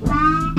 Bye.